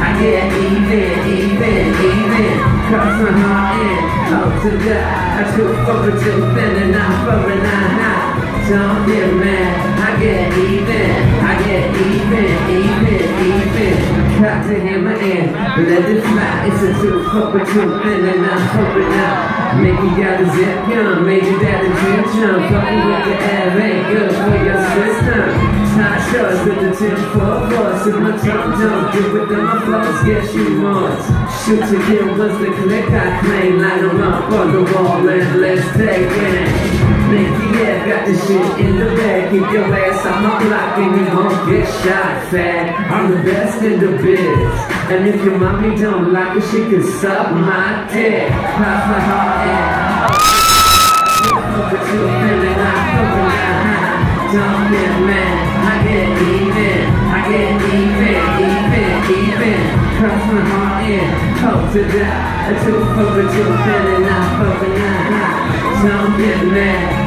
I get even, even, even. Cross my heart in, hope to die. I for a two thin and I'm for a nine high. Don't get mad, I get even, I get even, even, even. Cut to hammer in, let it fly. It's a two for a two thin and I'm for a nine. Make you got a zip gun, made your daddy drink jump. Fucking with the air ain't good for your system. Hot shots with the 10 4 If my tongue don't do it, then my flows get you once Shoot to kill was the click I claim Line them up on the wall and let's take it. Mickey, yeah, got the shit in the bag Keep your ass on my block and you won't get shot, fat. I'm the best in the biz And if your mommy don't like it, she can suck my dick. Pop my heart in fucking Don't get mad I get even, Cross my heart in, hope to die. I took over to a feeling, not fucking not. Don't get mad.